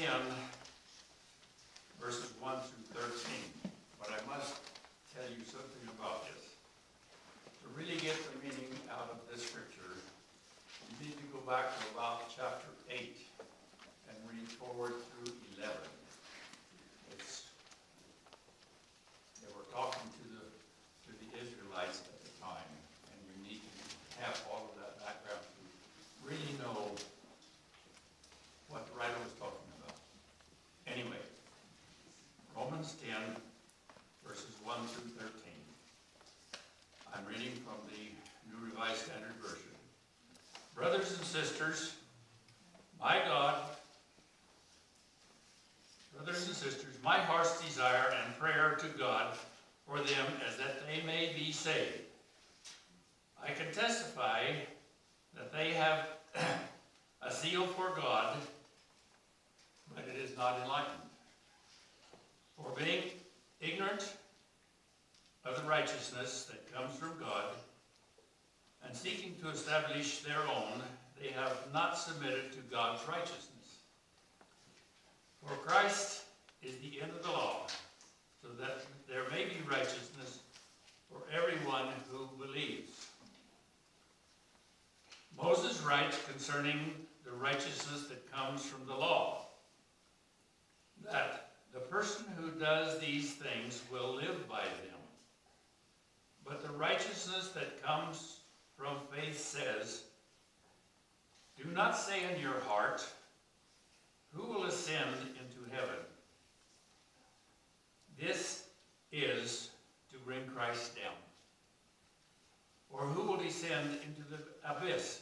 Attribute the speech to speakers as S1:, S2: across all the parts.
S1: 天了 righteousness that comes from faith says, Do not say in your heart, Who will ascend into heaven? This is to bring Christ down. Or who will descend into the abyss?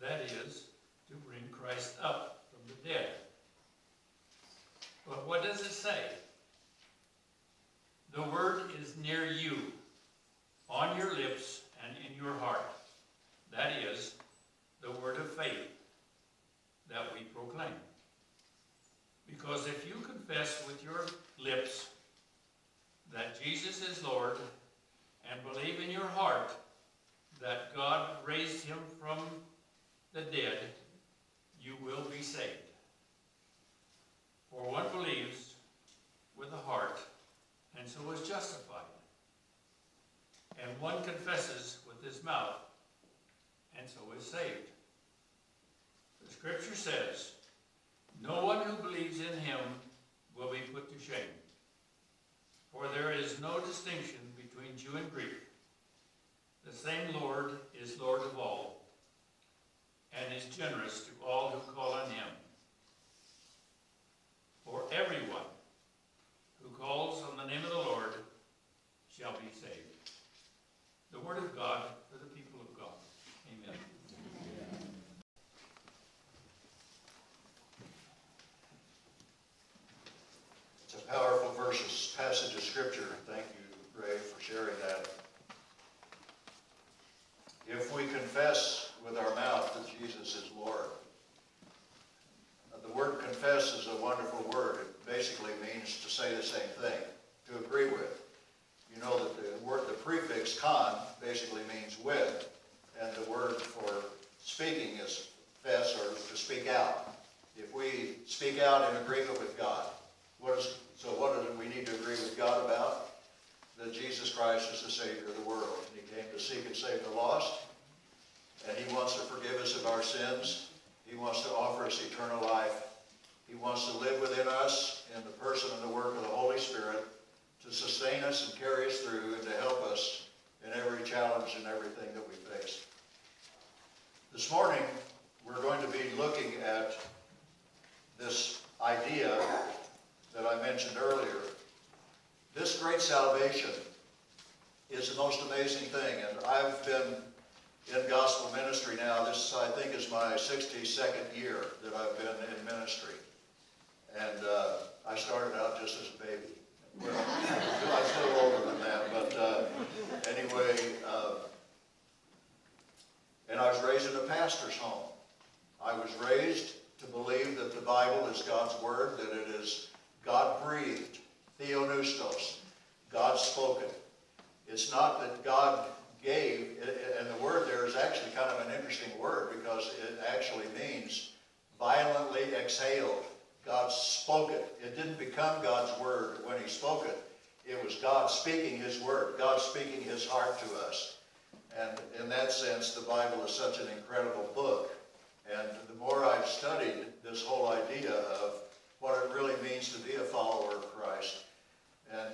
S1: That is, to bring Christ up from the dead. But what does it say? The word is near you on your lips and in your heart. That is the word of faith that we proclaim. Because if you confess with your lips that Jesus is Lord and believe in your heart that God raised him from the dead, you will be saved. For one believes with the heart, and so is justified and one confesses with his mouth, and so is saved. The scripture says, No one who believes in him will be put to shame. For there is no distinction between Jew and Greek. The same Lord is Lord of all, and is generous to all who call on him. For everyone who calls on the name of the Lord shall be saved the word of God for the people of God. Amen.
S2: It's a powerful passage of Scripture. Thank you, Ray, for sharing that. Spoke it. It didn't become God's word when he spoke it. It was God speaking his word, God speaking his heart to us. And in that sense, the Bible is such an incredible book. And the more I've studied this whole idea of what it really means to be a follower of Christ, and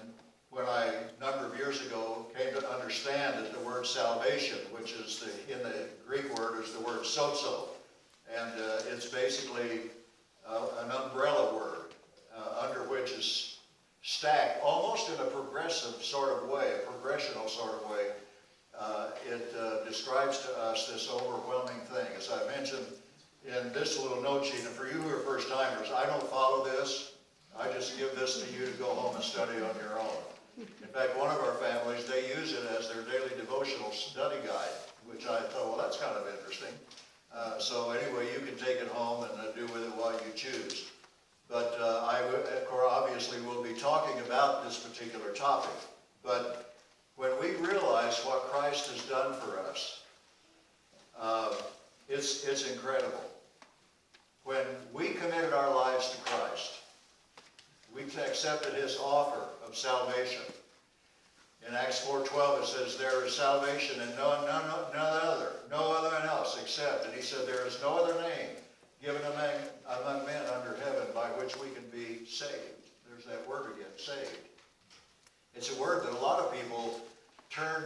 S2: when I, a number of years ago, came to understand that the word salvation, which is the, in the Greek word, is the word sozo, and uh, it's basically uh, an umbrella word uh, under which is stacked, almost in a progressive sort of way, a progressional sort of way. Uh, it uh, describes to us this overwhelming thing. As I mentioned in this little note sheet, and for you who are first timers, I don't follow this. I just give this to you to go home and study on your own. In fact, one of our families, they use it as their daily devotional study guide, which I thought, well, that's kind of interesting. Uh, so anyway, you can take it home and uh, do with it what you choose. But uh, I obviously will be talking about this particular topic. But when we realize what Christ has done for us, uh, it's, it's incredible. When we committed our lives to Christ, we accepted his offer of salvation. In Acts 4.12 it says, there is salvation in no, none, none other, no other else except, and he said, there is no other name given among, among men under heaven by which we can be saved. There's that word again, saved. It's a word that a lot of people turn,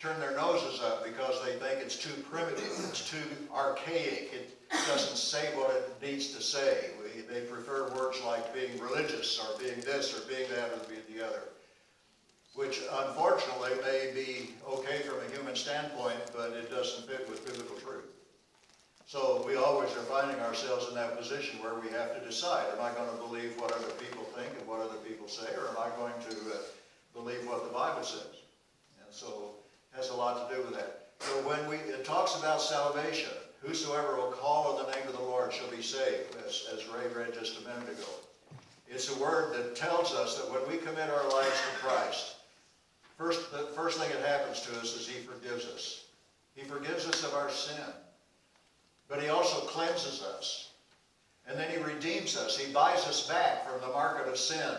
S2: turn their noses up because they think it's too primitive, it's too archaic, it doesn't say what it needs to say. We, they prefer words like being religious or being this or being that or being the other which unfortunately may be okay from a human standpoint, but it doesn't fit with biblical truth. So we always are finding ourselves in that position where we have to decide, am I going to believe what other people think and what other people say, or am I going to uh, believe what the Bible says? And so it has a lot to do with that. So when we, it talks about salvation, whosoever will call on the name of the Lord shall be saved, as, as Ray read just a minute ago. It's a word that tells us that when we commit our lives to Christ, First, the first thing that happens to us is he forgives us. He forgives us of our sin. But he also cleanses us. And then he redeems us. He buys us back from the market of sin.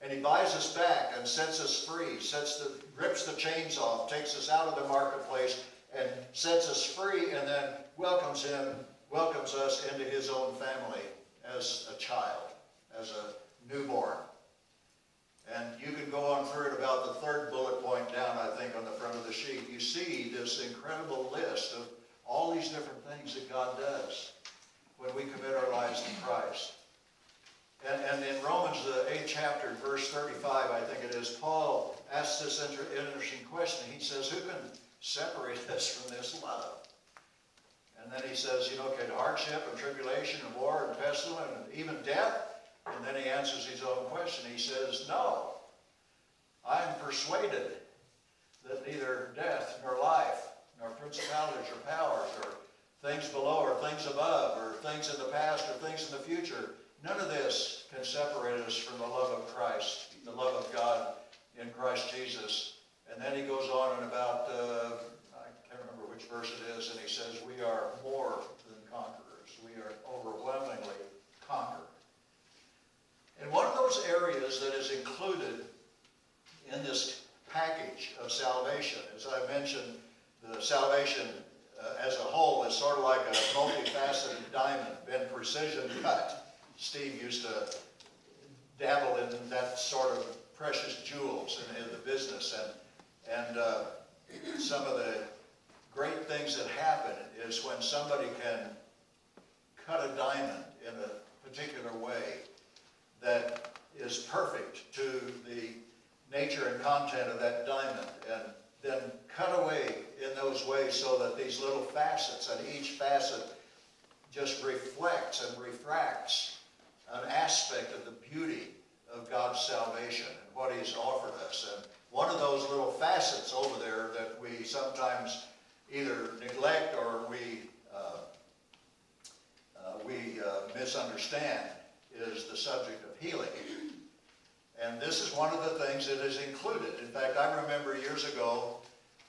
S2: And he buys us back and sets us free, sets the, rips the chains off, takes us out of the marketplace, and sets us free, and then welcomes him, welcomes us into his own family as a child, as a newborn. And you can go on through it about the third bullet point down, I think, on the front of the sheet. You see this incredible list of all these different things that God does when we commit our lives to Christ. And, and in Romans, the 8th chapter, verse 35, I think it is, Paul asks this inter interesting question. He says, who can separate us from this love? And then he says, you know, can hardship and tribulation and war and pestilence and even death? And then he answers his own question. He says, No, I am persuaded that neither death nor life, nor principalities or powers, or things below or things above, or things in the past or things in the future, none of this can separate us from the love of Christ, the love of God in Christ Jesus. And then he goes on and about, uh, I can't remember which verse it is, and he says, We are more than conquerors. We are overwhelmingly conquered. And one of those areas that is included in this package of salvation, as I mentioned, the salvation uh, as a whole is sort of like a multifaceted diamond, been precision cut. Steve used to dabble in that sort of precious jewels in, in the business, and and uh, some of the great things that happen is when somebody can cut a diamond in a particular way that is perfect to the nature and content of that diamond and then cut away in those ways so that these little facets and each facet just reflects and refracts an aspect of the beauty of God's salvation and what he's offered us. And one of those little facets over there that we sometimes either neglect or we, uh, uh, we uh, misunderstand is the subject of healing. And this is one of the things that is included. In fact, I remember years ago,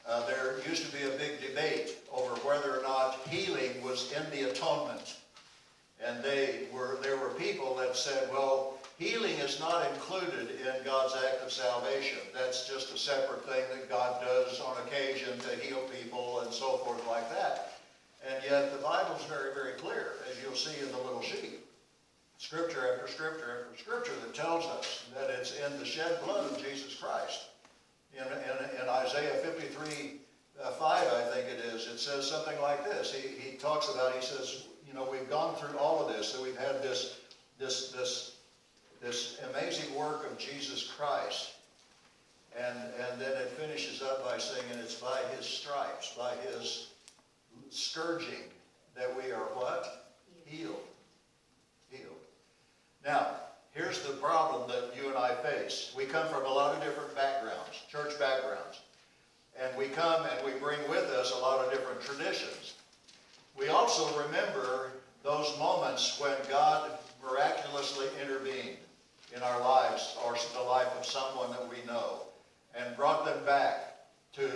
S2: uh, there used to be a big debate over whether or not healing was in the atonement. And they were, there were people that said, well, healing is not included in God's act of salvation. That's just a separate thing that God does on occasion to heal people and so forth like that. And yet the Bible's very, very clear, as you'll see in the little sheet. Scripture after scripture after scripture that tells us that it's in the shed blood of Jesus Christ. In, in, in Isaiah 53, uh, 5, I think it is, it says something like this. He, he talks about, he says, you know, we've gone through all of this, that we've had this, this, this, this amazing work of Jesus Christ. And, and then it finishes up by saying, and it's by his stripes, by his scourging, that we are what? Healed. Now, here's the problem that you and I face. We come from a lot of different backgrounds, church backgrounds. And we come and we bring with us a lot of different traditions. We also remember those moments when God miraculously intervened in our lives or the life of someone that we know and brought them back to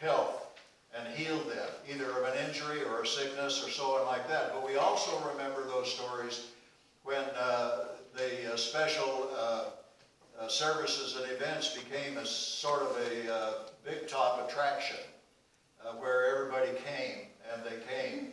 S2: health and healed them, either of an injury or a sickness or so on like that. But we also remember those stories when uh, the uh, special uh, services and events became a sort of a big top attraction where everybody came and they came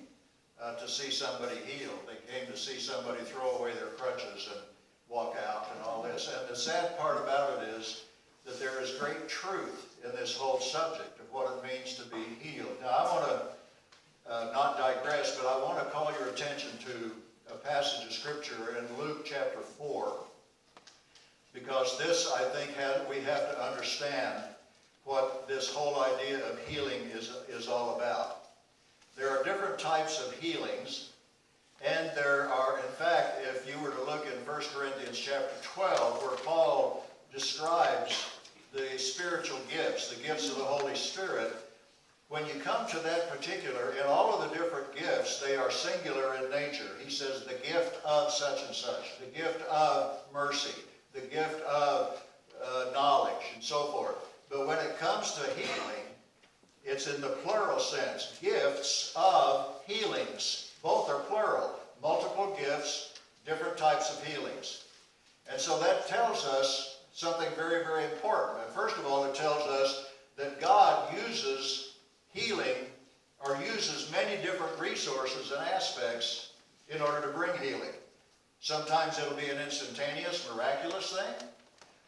S2: to see somebody healed. They came to see somebody throw away their crutches and walk out and all this. And the sad part about it is that there is great truth in this whole subject of what it means to be healed. Now, I want to uh, not digress, but I want to call your attention to a passage of Scripture in Luke chapter 4, because this, I think, we have to understand what this whole idea of healing is, is all about. There are different types of healings, and there are, in fact, if you were to look in 1 Corinthians chapter 12, where Paul describes the spiritual gifts, the gifts of the Holy Spirit, when you come to that particular, in all of the different gifts, they are singular in nature. He says the gift of such and such, the gift of mercy, the gift of uh, knowledge, and so forth. But when it comes to healing, it's in the plural sense. Gifts of healings. Both are plural. Multiple gifts, different types of healings. And so that tells us something very, very important. And first of all, it tells us that God uses healing or uses many different resources and aspects in order to bring healing. Sometimes it'll be an instantaneous, miraculous thing.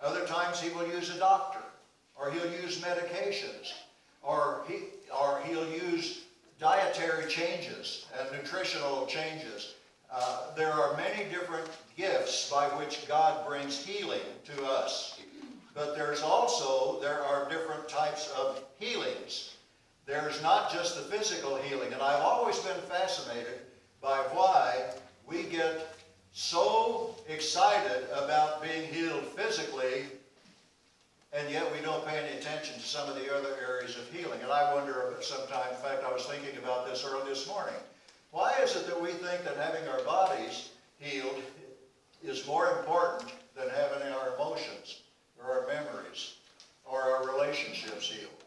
S2: Other times he will use a doctor or he'll use medications, or, he, or he'll use dietary changes and nutritional changes. Uh, there are many different gifts by which God brings healing to us. But there's also, there are different types of healings. There's not just the physical healing. And I've always been fascinated by why we get so excited about being healed physically and yet we don't pay any attention to some of the other areas of healing. And I wonder sometimes, in fact, I was thinking about this early this morning. Why is it that we think that having our bodies healed is more important than having our emotions or our memories or our relationships healed?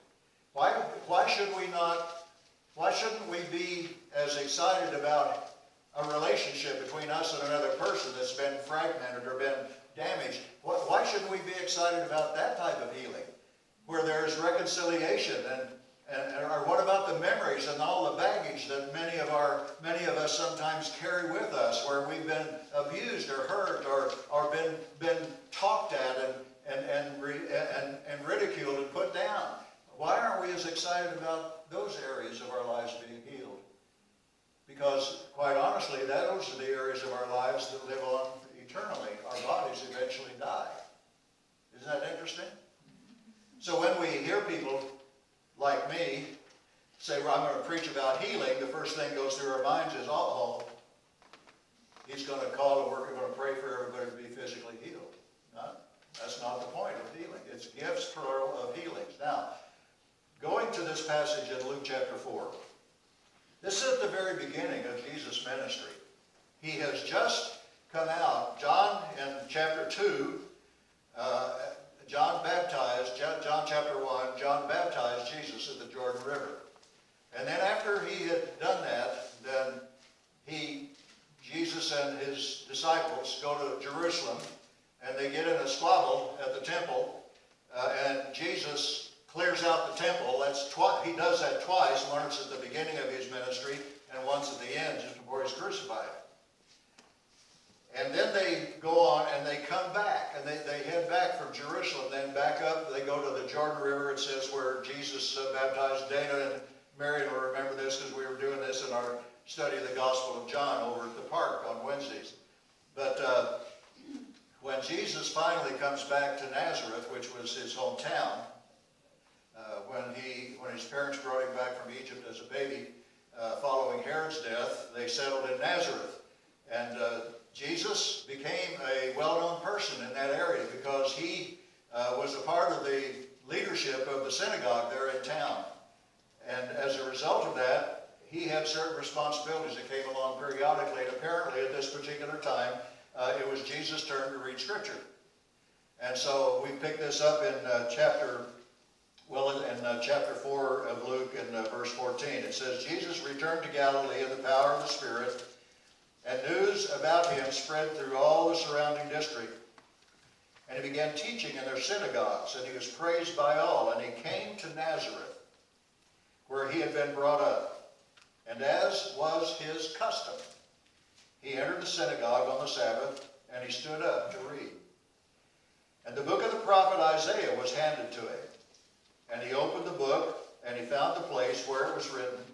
S2: Why, why should we not, why shouldn't we be as excited about a relationship between us and another person that's been fragmented or been damaged. Why shouldn't we be excited about that type of healing? Where there's reconciliation and, and or what about the memories and all the baggage that many of our many of us sometimes carry with us where we've been abused or hurt or, or been been talked at and and, and, and, and ridiculed and put down. Why aren't we as excited about those areas of our lives being healed? Because, quite honestly, those are the areas of our lives that live on eternally. Our bodies eventually die. Isn't that interesting? So when we hear people like me say, well, I'm going to preach about healing, the first thing goes through our minds is, oh, he's going to call and we're going to pray for everybody to be physically healed. No, that's not the point of healing. It's gifts, plural, of healings. Now, going to this passage in Luke chapter 4. This is at the very beginning of Jesus' ministry. He has just come out. John in chapter 2, uh, John baptized, John chapter 1, John baptized Jesus at the Jordan River. And then after he had done that, then he, Jesus and his disciples go to Jerusalem, and they get in a squabble at the temple, uh, and Jesus clears out the temple. That's twi- he does that twice, once at the beginning of his ministry and once at the end, just before he's crucified. And then they go on and they come back, and they, they head back from Jerusalem, then back up, they go to the Jordan River, it says where Jesus uh, baptized Dana and Mary will remember this because we were doing this in our study of the Gospel of John over at the park on Wednesdays. But uh, when Jesus finally comes back to Nazareth, which was his hometown, when he when his parents brought him back from Egypt as a baby, uh, following Herod's death, they settled in Nazareth, and uh, Jesus became a well-known person in that area because he uh, was a part of the leadership of the synagogue there in town. And as a result of that, he had certain responsibilities that came along periodically. And apparently, at this particular time, uh, it was Jesus' turn to read Scripture. And so we pick this up in uh, chapter, well, in uh, chapter 4 of Luke in uh, verse 14. It says, Jesus returned to Galilee in the power of the Spirit, and news about him spread through all the surrounding district. And he began teaching in their synagogues, and he was praised by all. And he came to Nazareth, where he had been brought up. And as was his custom, he entered the synagogue on the Sabbath, and he stood up to read. And the book of the prophet Isaiah was handed to him. And he opened the book, and he found the place where it was written,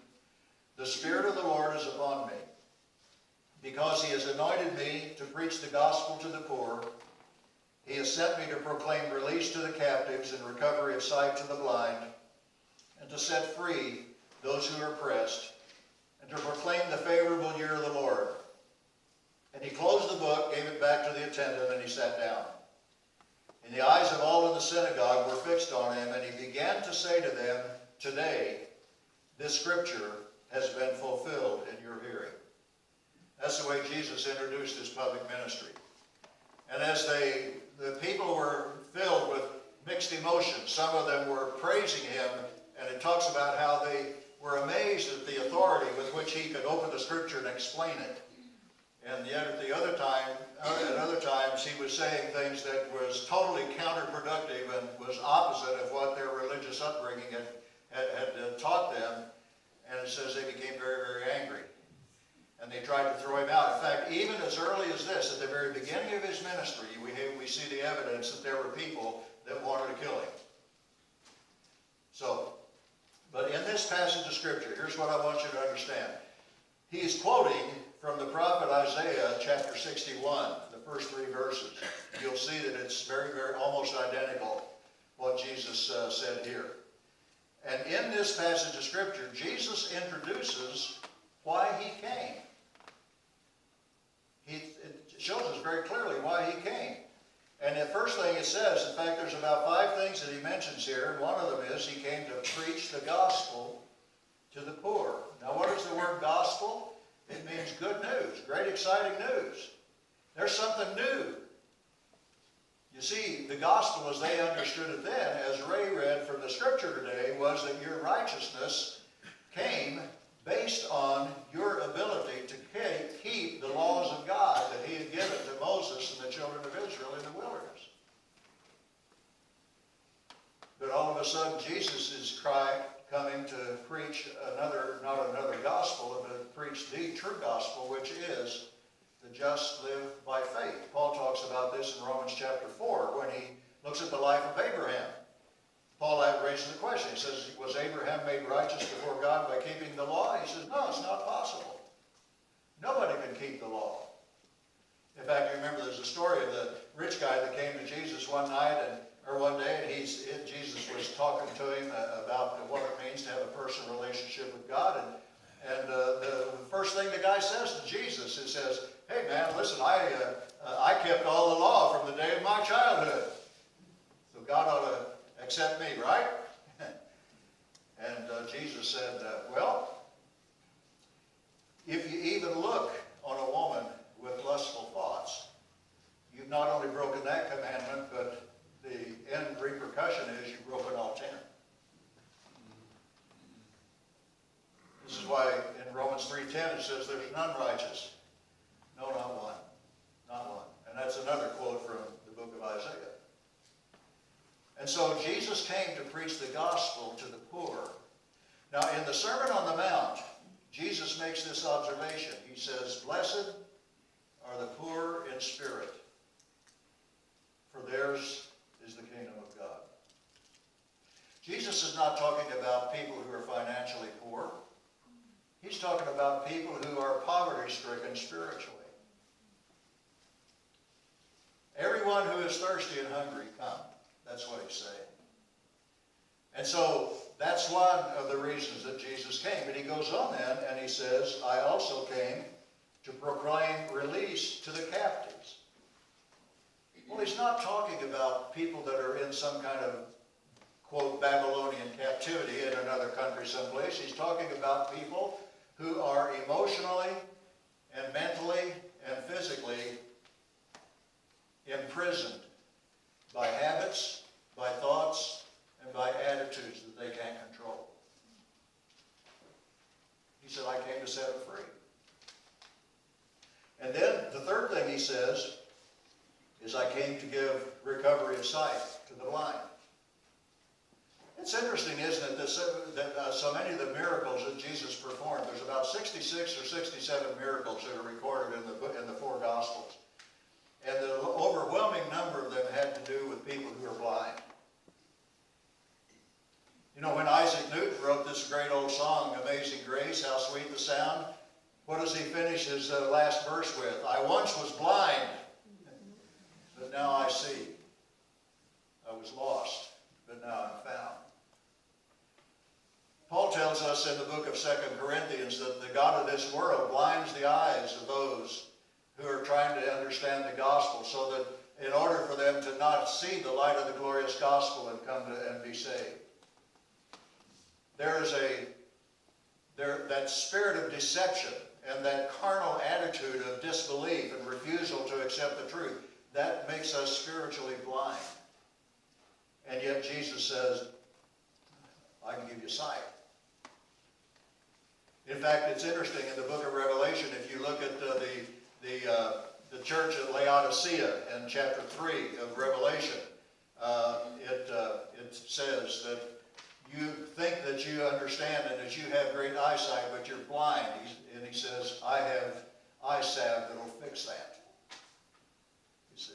S2: The Spirit of the Lord is upon me, because he has anointed me to preach the gospel to the poor. He has sent me to proclaim release to the captives and recovery of sight to the blind, and to set free those who are oppressed, and to proclaim the favorable year of the Lord. And he closed the book, gave it back to the attendant, and he sat down. And the eyes of all in the synagogue were fixed on him, and he began to say to them, Today, this scripture has been fulfilled in your hearing. That's the way Jesus introduced his public ministry. And as they, the people were filled with mixed emotions, some of them were praising him, and it talks about how they were amazed at the authority with which he could open the scripture and explain it. And yet at the other time, at other times, he was saying things that was totally counterproductive and was opposite of what their religious upbringing had, had, had uh, taught them. And it says they became very, very angry. And they tried to throw him out. In fact, even as early as this, at the very beginning of his ministry, we, we see the evidence that there were people that wanted to kill him. So, but in this passage of Scripture, here's what I want you to understand. He is quoting from the prophet Isaiah chapter 61, the first three verses. You'll see that it's very, very, almost identical what Jesus uh, said here. And in this passage of Scripture, Jesus introduces why he came. He, it shows us very clearly why he came. And the first thing it says, in fact, there's about five things that he mentions here. And one of them is he came to preach the gospel to the poor. Now, what is the word gospel? It means good news, great exciting news. There's something new. You see, the gospel as they understood it then, as Ray read from the scripture today, was that your righteousness came based on your ability to keep the laws of God that he had given to Moses and the children of Israel in the wilderness. But all of a sudden, Jesus is crying, coming to preach another, not another gospel, but preach the true gospel, which is the just live by faith. Paul talks about this in Romans chapter 4 when he looks at the life of Abraham. Paul raises the question. He says, Was Abraham made righteous before God by keeping the law? He says, No, it's not possible. Nobody can keep the law. In fact, you remember there's a story of the rich guy that came to Jesus one night and or one day, and he's, Jesus was talking to him about what it means to have a personal relationship with God. And, and uh, the first thing the guy says to Jesus, he says, hey man, listen, I, uh, I kept all the law from the day of my childhood. So God ought to accept me, right? and uh, Jesus said, uh, well, if you even look on a woman with lustful thoughts, you've not only broken that commandment, but end repercussion is you've broken all ten. This is why in Romans 3.10 it says there's none righteous. No, not one. Not one. And that's another quote from the book of Isaiah. And so Jesus came to preach the gospel to the poor. Now, in the Sermon on the Mount, Jesus makes this observation. He says, Blessed are the poor in spirit, for theirs is the kingdom of God. Jesus is not talking about people who are financially poor. He's talking about people who are poverty-stricken spiritually. Everyone who is thirsty and hungry, come. That's what he's saying. And so that's one of the reasons that Jesus came. But he goes on then and he says, I also came to proclaim release to the captives. Well, he's not talking about people that are in some kind of, quote, Babylonian captivity in another country someplace. He's talking about people who are emotionally and mentally and physically imprisoned by habits, by thoughts, and by attitudes that they can't control. He said, I came to set them free. And then the third thing he says is, I came to give recovery of sight to the blind. It's interesting, isn't it, that uh, so many of the miracles that Jesus performed, there's about 66 or 67 miracles that are recorded in the, in the four Gospels. And the overwhelming number of them had to do with people who are blind. You know, when Isaac Newton wrote this great old song, Amazing Grace, How Sweet the Sound, what does he finish his uh, last verse with? I once was blind, but now I see. I was lost, but now I'm found. Paul tells us in the book of 2 Corinthians that the God of this world blinds the eyes of those who are trying to understand the gospel so that in order for them to not see the light of the glorious gospel and come to and be saved. There is a there that spirit of deception and that carnal attitude of disbelief and refusal to accept the truth that makes us spiritually blind. And yet Jesus says, I can give you sight. In fact, it's interesting in the book of Revelation, if you look at uh, the, the, uh, the church at Laodicea in chapter 3 of Revelation, uh, it, uh, it says that you think that you understand and that you have great eyesight, but you're blind. And he says, I have eye salve that will fix that. You see.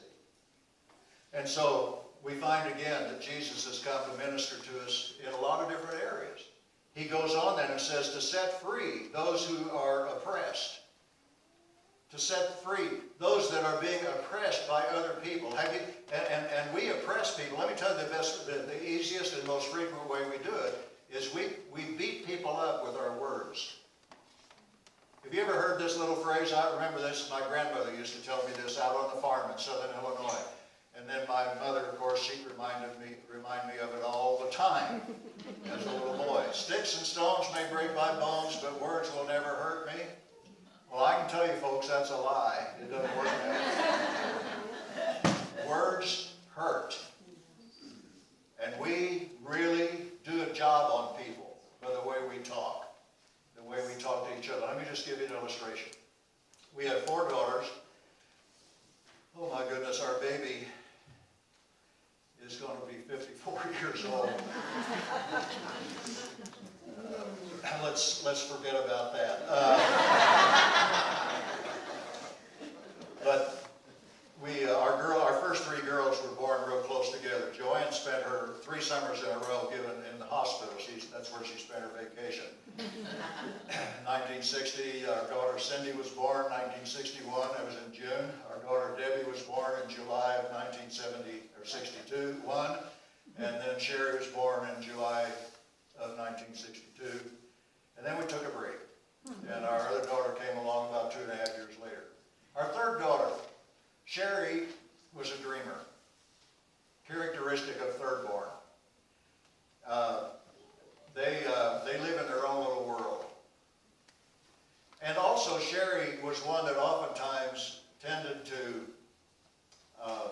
S2: And so we find again that Jesus has come to minister to us in a lot of different areas. He goes on then and says to set free those who are oppressed. To set free those that are being oppressed by other people. Have you, and, and, and we oppress people. Let me tell you the best, the, the easiest and most frequent way we do it is we, we beat people up with our words. Have you ever heard this little phrase? I remember this, my grandmother used to tell me this out on the farm in southern Illinois. And then my mother, of course, she reminded me, reminded me of it all the time as a little boy. Sticks and stones may break my bones, but words will never hurt me. Well, I can tell you folks, that's a lie. It doesn't work that way. Words hurt. And we really do a job on people by the way we talk, the way we talk to each other. Let me just give you an illustration. We have four daughters. Oh my goodness, our baby is going to be 54 years old. Uh, let's let's forget about that. Uh, but we, uh, our girl, our first three girls were born real close together. Joanne spent her three summers in a row given in the hospital. She's, that's where she spent her vacation. 1960, our daughter Cindy was born. 1961, that was in June. Our daughter Debbie was born in July of 1970 or 62, one, and then Sherry was born in July of 1962. And then we took a break, hmm. and our other daughter came along about two and a half years later. Our third daughter, Sherry was a dreamer, characteristic of third born. Uh, they, uh, they live in their own little world. And also Sherry was one that oftentimes tended to uh,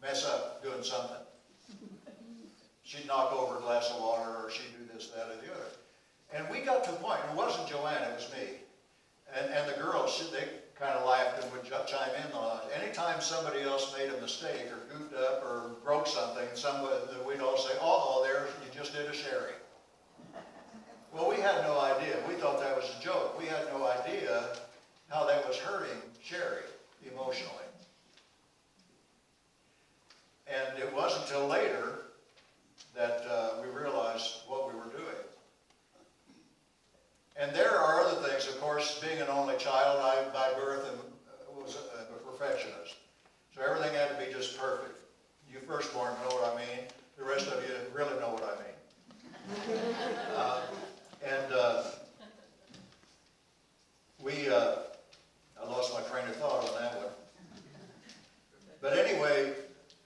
S2: mess up doing something. She'd knock over a glass of water or she'd do this, that, or the other. And we got to a point, it wasn't Joanne, it was me. And, and the girls, they kind of laughed and would chime in on it. anytime somebody else made a mistake or goofed up or broke something, somebody, that we'd all say, uh-oh, there, you just did a Sherry. Well, we had no idea. We thought that was a joke. We had no idea how that was hurting Sherry emotionally. And it wasn't until later that uh, we realized what we were doing. And there are other things, of course, being an only child, I by birth am, was a, a perfectionist. So everything had to be just perfect. You firstborn know what I mean. The rest of you really know what I mean. Uh, and uh, we, uh, I lost my train of thought on that one. But anyway,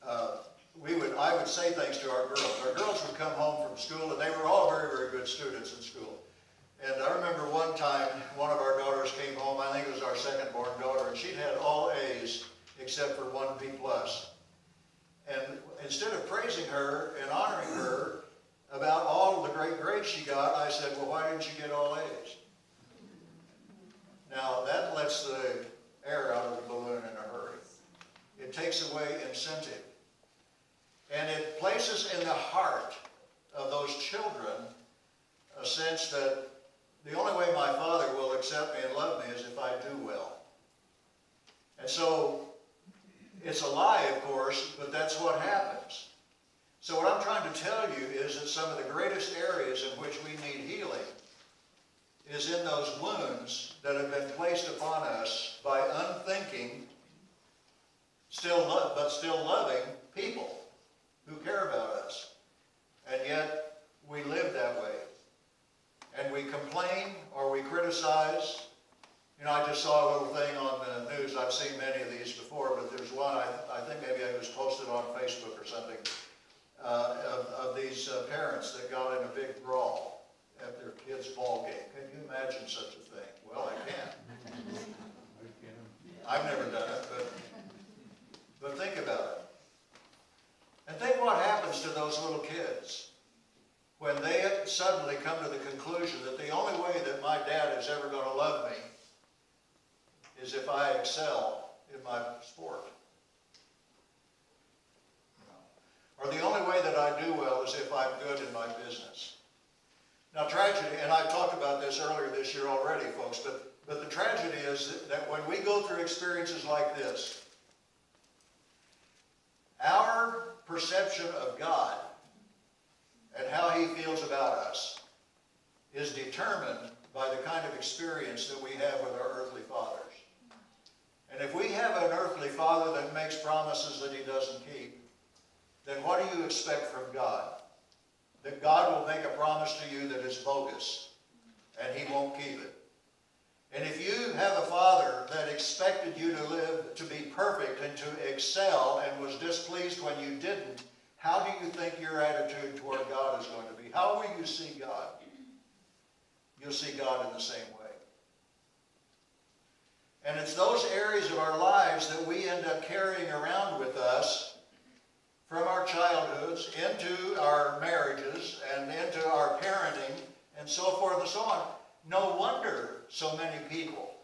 S2: uh, we would, I would say things to our girls. Our girls would come home from school, and they were all very, very good students in school. And I remember one time, one of our daughters came home, I think it was our second born daughter, and she'd had all A's except for one B plus. And instead of praising her and honoring her about all the great grades she got, I said, well, why didn't you get all A's? Now, that lets the air out of the balloon in a hurry. It takes away incentive. And it places in the heart of those children a sense that the only way my father will accept me and love me is if I do well. And so, it's a lie, of course, but that's what happens. So what I'm trying to tell you is that some of the greatest areas in which we need healing is in those wounds that have been placed upon us by unthinking, still love, but still loving people who care about us. And yet, we live that way. And we complain or we criticize. You know, I just saw a little thing on the news. I've seen many of these before, but there's one, I, I think maybe it was posted on Facebook or something, uh, of, of these uh, parents that got in a big brawl at their kid's ball game. Can you imagine such a thing? Well, I can. I've never done it, but, but think about it. And think what happens to those little kids when they suddenly come to the conclusion that the only way that my dad is ever going to love me is if I excel in my sport. Or the only way that I do well is if I'm good in my business. Now tragedy, and I talked about this earlier this year already, folks, but, but the tragedy is that, that when we go through experiences like this, our perception of God and how he feels about us is determined by the kind of experience that we have with our earthly fathers. And if we have an earthly father that makes promises that he doesn't keep, then what do you expect from God? That God will make a promise to you that is bogus and he won't keep it. And if you have a father that expected you to live to be perfect and to excel and was displeased when you didn't, how do you think your attitude toward God is going to be? How will you see God? You'll see God in the same way. And it's those areas of our lives that we end up carrying around with us from our childhoods into our marriages and into our parenting and so forth and so on. No wonder so many people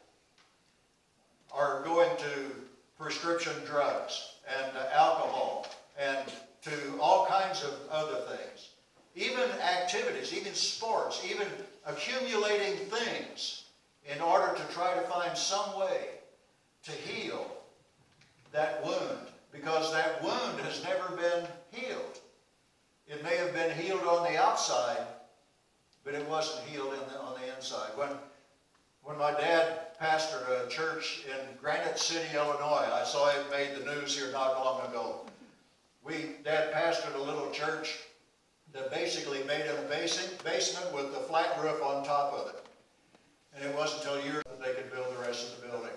S2: are going to prescription drugs and alcohol and to all kinds of other things. Even activities, even sports, even accumulating things in order to try to find some way to heal that wound because that wound has never been healed. It may have been healed on the outside, but it wasn't healed the, on the inside. When, when my dad pastored a church in Granite City, Illinois, I saw it made the news here not long ago. We, Dad pastored a little church that basically made a basement with a flat roof on top of it. And it wasn't until years that they could build the rest of the building.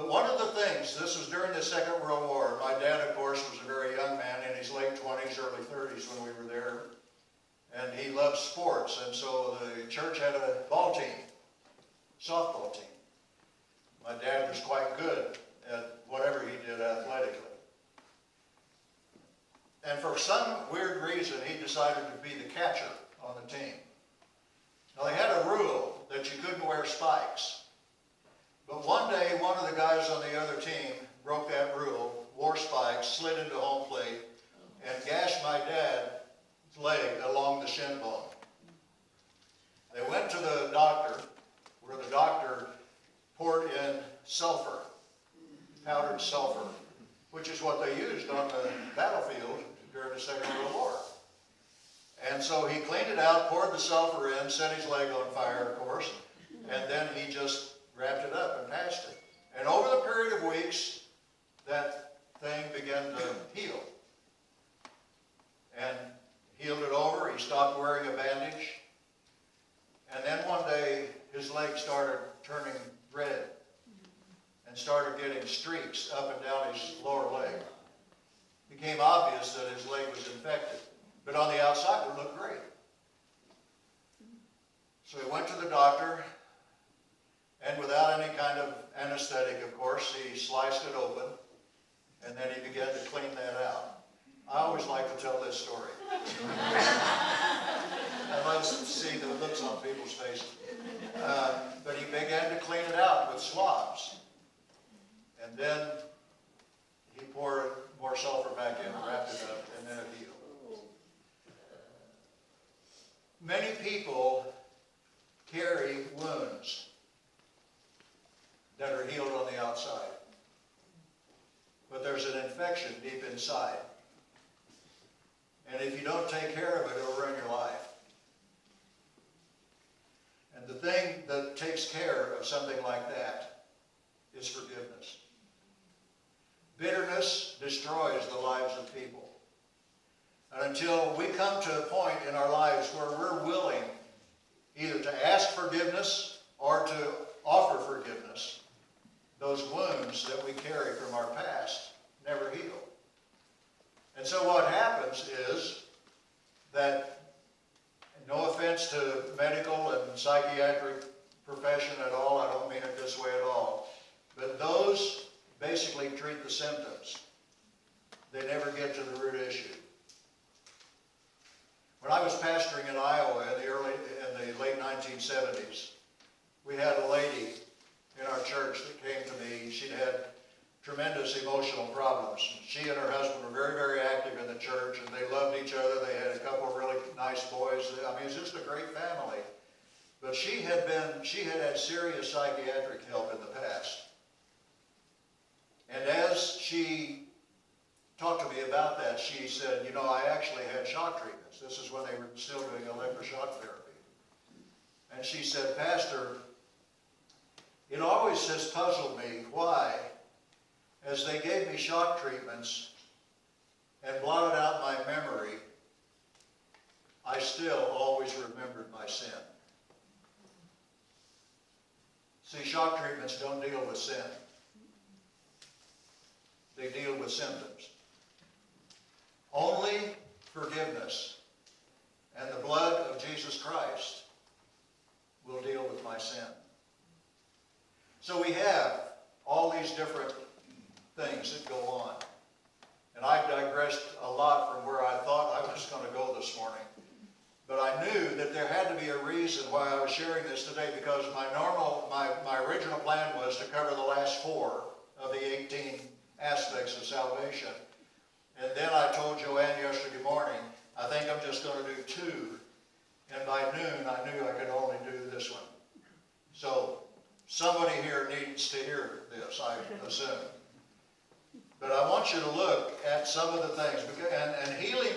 S2: But one of the things, this was during the Second World War. My dad, of course, was a very young man in his late 20s, early 30s when we were there. And he loved sports, and so the church had a ball team, softball team. My dad was quite good at whatever he did athletically. And for some weird reason, he decided to be the catcher on the team. Now, they had a rule that you couldn't wear spikes. But one day, one of the guys on the other team broke that rule, wore spikes, slid into home plate, and gashed my dad's leg along the shin bone. They went to the doctor, where the doctor poured in sulfur, powdered sulfur, which is what they used on the battlefield during the Second World War. And so he cleaned it out, poured the sulfur in, set his leg on fire, of course, and then he just wrapped it up and passed it. And over the period of weeks, that thing began to heal. And healed it over, he stopped wearing a bandage. And then one day, his leg started turning red and started getting streaks up and down his lower leg. Became obvious that his leg was infected. But on the outside, it looked great. So he went to the doctor, and without any kind of anesthetic, of course, he sliced it open, and then he began to clean that out. I always like to tell this story. I love to see the looks on people's faces. Uh, but he began to clean it out with swabs. And then he poured more sulfur back in, wrapped it up, and then it healed. Many people carry wounds that are healed on the outside. But there's an infection deep inside. And if you don't take care of it, it'll ruin your life. And the thing that takes care of something like that is forgiveness. Bitterness destroys the lives of people. And until we come to a point in our lives where we're willing either to ask forgiveness or to offer forgiveness, those wounds that we carry from our past never heal. And so what happens is that, no offense to medical and psychiatric profession at all, I don't mean it this way at all, but those basically treat the symptoms. They never get to the root issue. When I was pastoring in Iowa in the early, in the late 1970s, we had a lady in our church that came to me. She'd had tremendous emotional problems. She and her husband were very, very active in the church, and they loved each other. They had a couple of really nice boys. I mean, it was just a great family. But she had been, she had had serious psychiatric help in the past. And as she talked to me about that, she said, you know, I actually had shock treatments. This is when they were still doing electroshock therapy. And she said, Pastor, it always has puzzled me why, as they gave me shock treatments and blotted out my memory, I still always remembered my sin. See, shock treatments don't deal with sin. They deal with symptoms. Only forgiveness and the blood of Jesus Christ will deal with my sin. So we have all these different things that go on. And I've digressed a lot from where I thought I was going to go this morning. But I knew that there had to be a reason why I was sharing this today because my normal, my, my original plan was to cover the last four of the 18 aspects of salvation. And then I told Joanne yesterday morning, I think I'm just going to do two. And by noon, I knew I could only do this one. So somebody here needs to hear this, I assume. But I want you to look at some of the things. Because, and, and healing,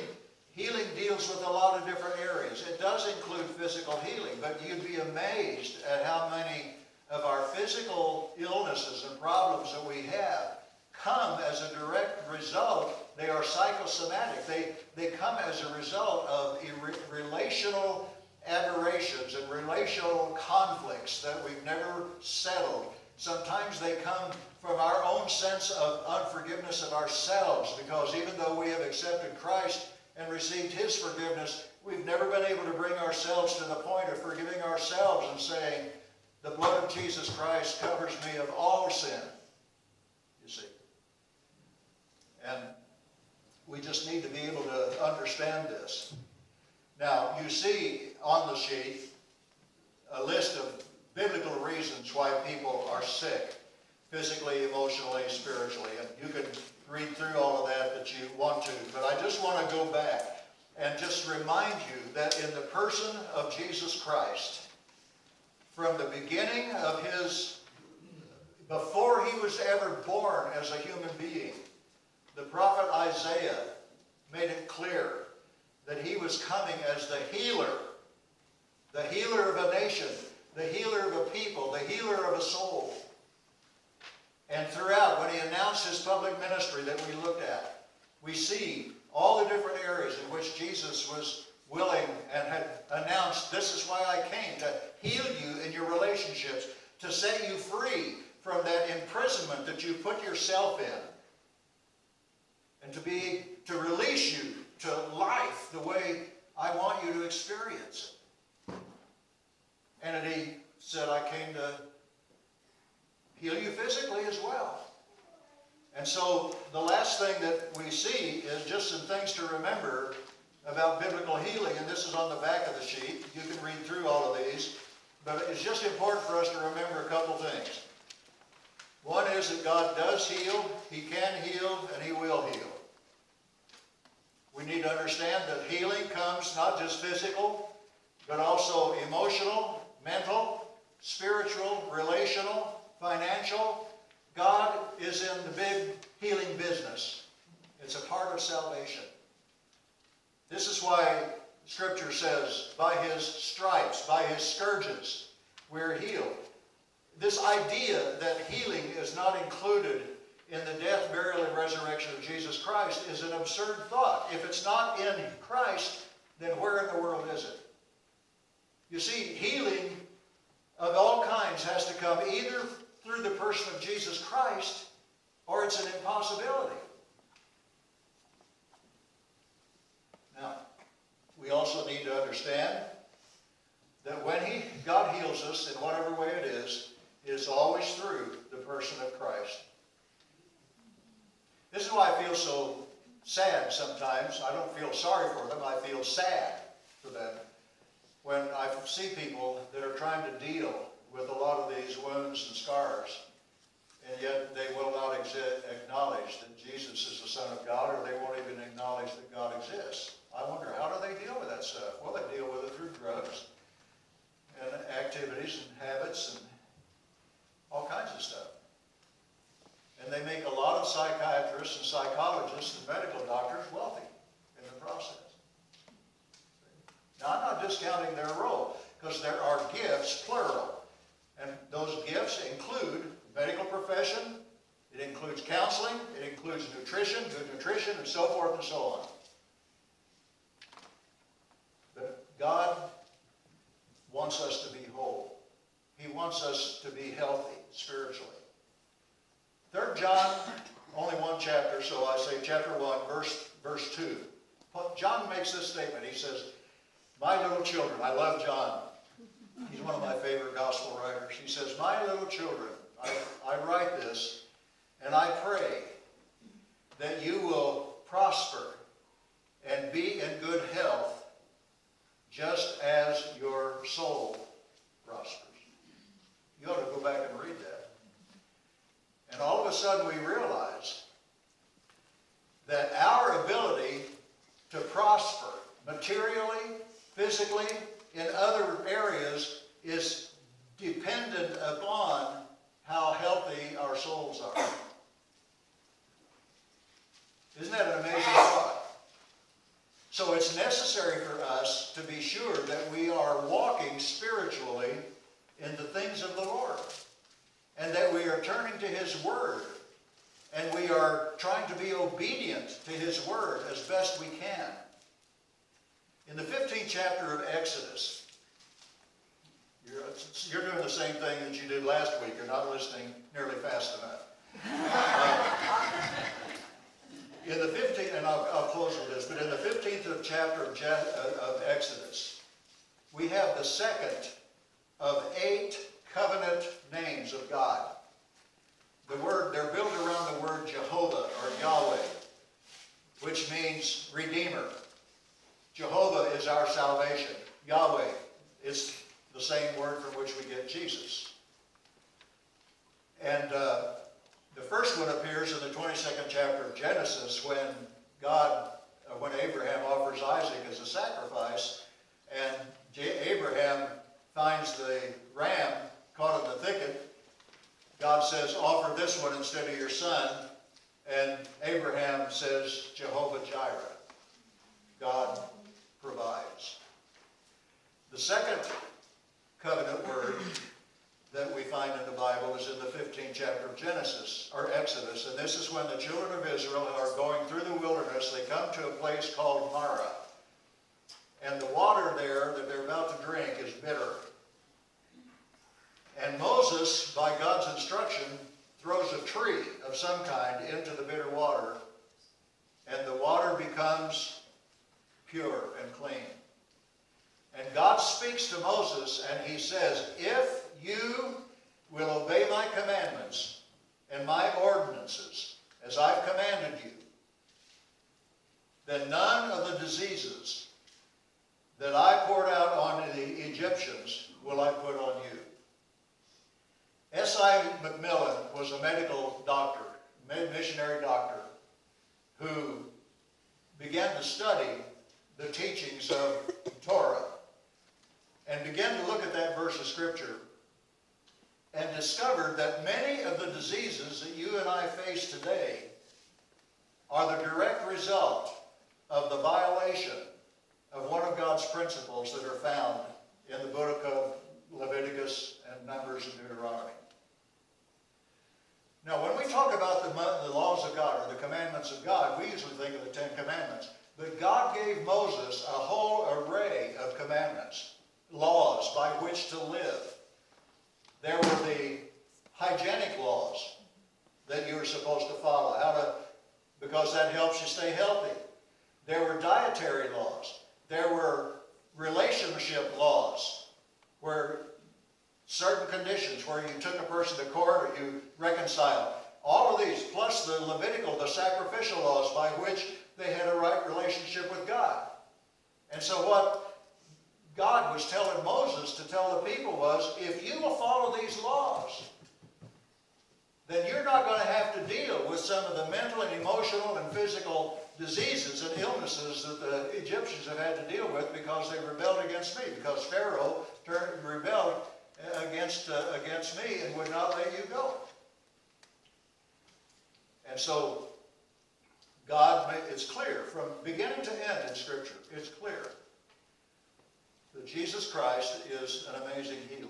S2: healing deals with a lot of different areas. It does include physical healing, but you'd be amazed at how many of our physical illnesses and problems that we have come as a direct result, they are psychosomatic. They, they come as a result of relational aberrations and relational conflicts that we've never settled. Sometimes they come from our own sense of unforgiveness of ourselves because even though we have accepted Christ and received His forgiveness, we've never been able to bring ourselves to the point of forgiving ourselves and saying, the blood of Jesus Christ covers me of all sin. You see. And we just need to be able to understand this. Now, you see on the sheet a list of biblical reasons why people are sick. physically, emotionally, spiritually. And you can read through all of that that you want to. But I just want to go back and just remind you that in the person of Jesus Christ, from the beginning of his, before he was ever born as a human being, the prophet Isaiah made it clear that he was coming as the healer, the healer of a nation, the healer of a people, the healer of a soul. And throughout, when he announced his public ministry that we looked at, we see all the different areas in which Jesus was willing and had announced, this is why I came, to heal you in your relationships, to set you free from that imprisonment that you put yourself in, and to be, to release you to life the way I want you to experience it. And he said, I came to heal you physically as well. And so the last thing that we see is just some things to remember about biblical healing, and this is on the back of the sheet. You can read through all of these, but it's just important for us to remember a couple things. One is that God does heal, He can heal, and He will heal. We need to understand that healing comes not just physical, but also emotional, mental, spiritual, relational, financial. God is in the big healing business. It's a part of salvation. This is why Scripture says, by His stripes, by His scourges, we're healed. This idea that healing is not included in the death, burial, and resurrection of Jesus Christ is an absurd thought. If it's not in Christ, then where in the world is it? You see, healing of all kinds has to come either through the person of Jesus Christ or it's an impossibility. Now, we also need to understand that when he, God heals us in whatever way it is, it is always through the person of Christ. This is why I feel so sad sometimes. I don't feel sorry for them, I feel sad for them. When I see people that are trying to deal with a lot of these wounds and scars, and yet they will not acknowledge that Jesus is the Son of God, or they won't even acknowledge that God exists. I wonder, how do they deal with that stuff? Well, they deal with it through drugs and activities and habits and all kinds of stuff. And they make a lot of psychiatrists and psychologists and medical doctors wealthy in the process. Now, I'm not discounting their role, because there are gifts, plural. And those gifts include medical profession, it includes counseling, it includes nutrition, good nutrition, and so forth and so on. But God wants us to be whole. He wants us to be healthy spiritually. Third John, only one chapter, so I say chapter 1, verse, verse 2. John makes this statement. He says, My little children, I love John. He's one of my favorite gospel writers. He says, My little children, I, I write this, and I pray that you will prosper and be in good health, just as your soul prospers. You ought to go back and read that. And all of a sudden we realize that our ability to prosper materially, physically, in other areas is dependent upon how healthy our souls are. Isn't that an amazing thought? So it's necessary for us to be sure that we are walking spiritually in the things of the Lord and that we are turning to His Word and we are trying to be obedient to His Word as best we can. In the 15th chapter of Exodus, you're, you're doing the same thing that you did last week. You're not listening nearly fast enough. Uh, in the 15th, and I'll, I'll, close with this, but in the 15th of chapter of, uh, of Exodus, we have the second of eight covenant names of God. The word, they're built around the word Jehovah or Yahweh, which means Redeemer. Jehovah is our salvation. Yahweh is the same word from which we get Jesus. And uh, first one appears in the 22nd chapter of Genesis when God, uh, when Abraham offers Isaac as a sacrifice, and J- Abraham finds the ram caught in the thicket. God says, offer this one instead of your son. And Abraham says, Jehovah Jireh. God provides. The second covenant word that we find in the Bible is in the 15th chapter of Genesis, or Exodus. And this is when the children of Israel are going through the wilderness. They come to a place called Marah. And the water there that they're about to drink is bitter. And Moses, by God's instruction, throws a tree of some kind into the bitter water, and the water becomes pure and clean. And God speaks to Moses, and he says, If you will obey my commandments and my ordinances, as I've commanded you, then none of the diseases that I poured out on the Egyptians will I put on you. S.I. McMillen was a medical doctor, missionary doctor, who began to study the teachings of Torah and began to look at that verse of Scripture and discovered that many of the diseases that you and I face today are the direct result of the violation of one of God's principles that are found in the book of Leviticus and Numbers and Deuteronomy. Now, when we talk about the, the laws of God or the commandments of God, we usually think of the Ten Commandments. But God gave Moses a whole array of commandments, laws by which to live. There were the hygienic laws that you were supposed to follow, how to, because that helps you stay healthy. There were dietary laws. There were relationship laws, where certain conditions, where you took a person to court or you reconciled. All of these, plus the Levitical, the sacrificial laws by which they had a right relationship with God. And so what God was telling Moses to tell the people was, if you will follow these laws, then you're not going to have to deal with some of the mental and emotional and physical diseases and illnesses that the Egyptians have had to deal with because they rebelled against me, because Pharaoh turned, rebelled against, uh, against me and would not let you go. And so God, it's clear from beginning to end in Scripture, it's clear that Jesus Christ is an amazing healer.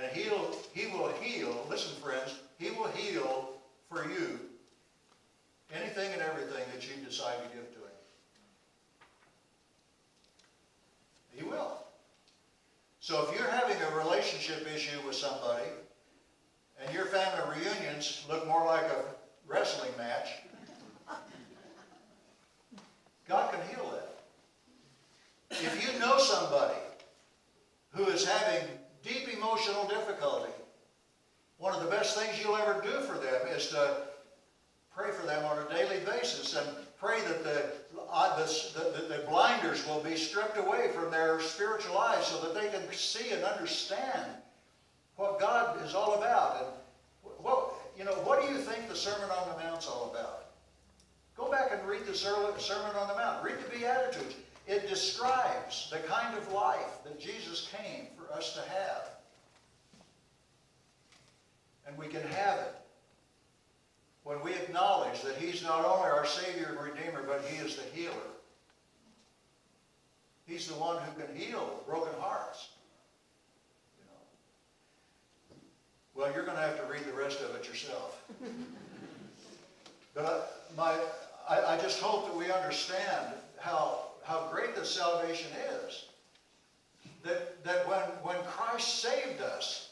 S2: And he'll, he will heal, listen friends, he will heal for you anything and everything that you decide to give to him. He will. So if you're having a relationship issue with somebody, and your family reunions look more like a wrestling match, God can heal that. If you know somebody who is having deep emotional difficulty, one of the best things you'll ever do for them is to pray for them on a daily basis and pray that the, uh, the, the, the blinders will be stripped away from their spiritual eyes so that they can see and understand what God is all about. And what, you know, what do you think the Sermon on the Mount's all about? Go back and read the Sermon on the Mount. Read the Beatitudes. It describes the kind of life that Jesus came for us to have. And we can have it when we acknowledge that He's not only our Savior and Redeemer, but He is the healer. He's the one who can heal broken hearts. You know. Well, you're going to have to read the rest of it yourself. but my, I, I just hope that we understand how, how great this salvation is. That, that when, when Christ saved us,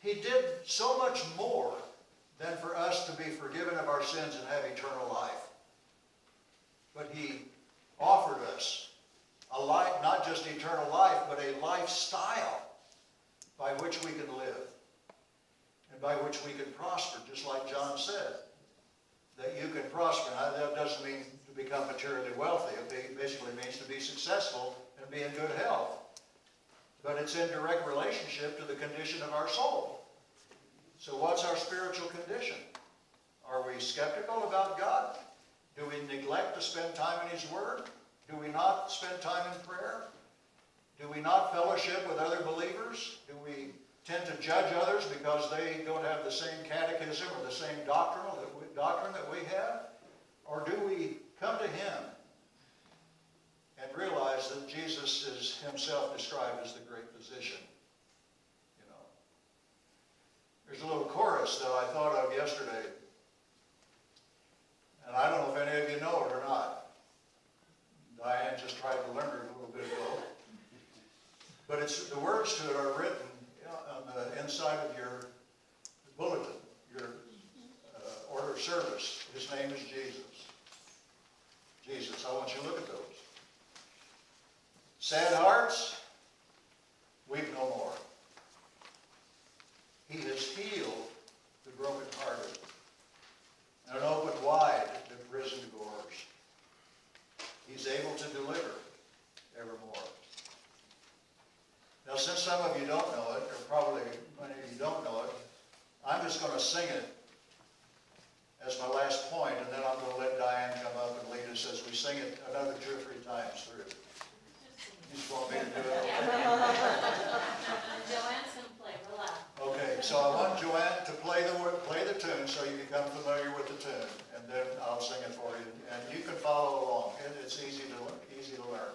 S2: He did so much more than for us to be forgiven of our sins and have eternal life. But He offered us a life, not just eternal life, but a lifestyle by which we can live and by which we can prosper, just like John said. That you can prosper. Now, that doesn't mean to become materially wealthy. It basically means to be successful and be in good health. But it's in direct relationship to the condition of our soul. So what's our spiritual condition? Are we skeptical about God? Do we neglect to spend time in His Word? Do we not spend time in prayer? Do we not fellowship with other believers? Do we tend to judge others because they don't have the same catechism or the same doctrinal that we, doctrine that we have? Or do we come to Him and realize that Jesus is Himself described as the great physician? You know, there's a little chorus that I thought of yesterday, and I don't know if any of you know it or not. Diane just tried to learn it a little bit ago. But it's, the words to it are written on the inside of your bulletin, your uh, order of service. His name is Jesus. Jesus, I want you to look at those. Sad hearts, weep no more. He has healed the brokenhearted and opened wide the prison doors. He's able to deliver evermore. Now, since some of you don't know it, or probably many of you don't know it, I'm just going to sing it as my last point, and then I'm going to let Diane come up and lead us as we sing it another two or three times through. You just want me to do it?
S3: Relax.
S2: Okay, so I want Joanne to play the, play the tune so you become familiar with the tune, and then I'll sing it for you, and you can follow along. It- It's easy to, easy to learn.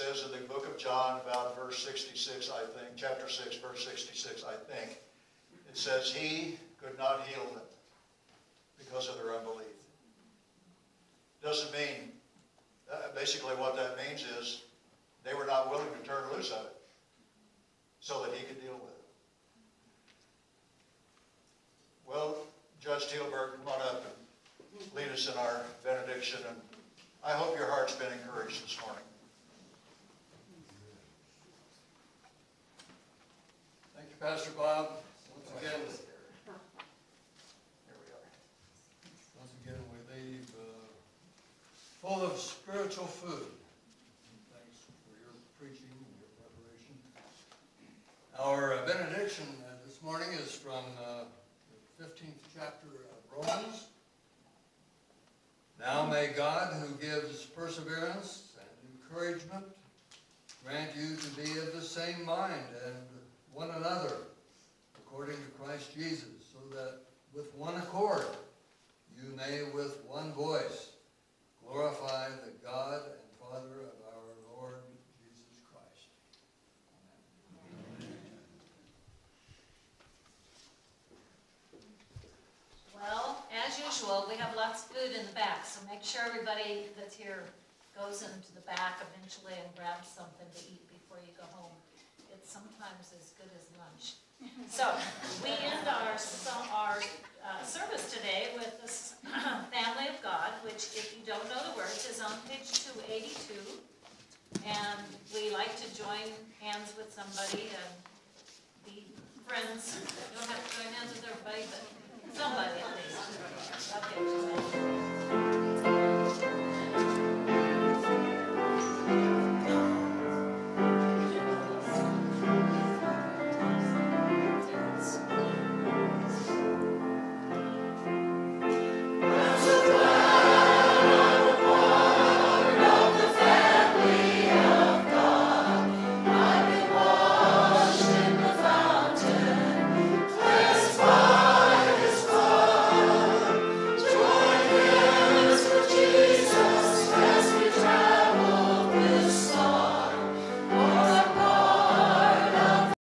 S2: says in the book of John about verse 66, I think, chapter 6, verse 66, I think, it says, He could not heal them because of their unbelief. Doesn't mean, uh, basically what that means is they were not willing to turn loose of it so that he could deal with it. Well, Judge Tilburg, come on up and lead us in our benediction. And I hope your heart's been encouraged this morning.
S3: Pastor Bob. Once again,
S2: Here we are.
S3: once again, we leave uh, full of spiritual food. Thanks for your preaching and your preparation. Our uh, benediction uh, this morning is from uh, the 15th chapter of Romans. Now may God, who gives perseverance and encouragement, grant you to be of the same mind and one another, according to Christ Jesus, so that with one accord you may with one voice glorify the God and Father of our Lord Jesus Christ. Amen.
S4: Well, as usual, we have lots of food in the back, so make sure everybody that's here goes into the back eventually and grabs something to eat before you go home sometimes as good as lunch. So we end our, our uh, service today with the Family of God, which if you don't know the words is on page 282. And we like to join hands with somebody and be friends. You don't have to join hands with everybody, but somebody at least. Okay.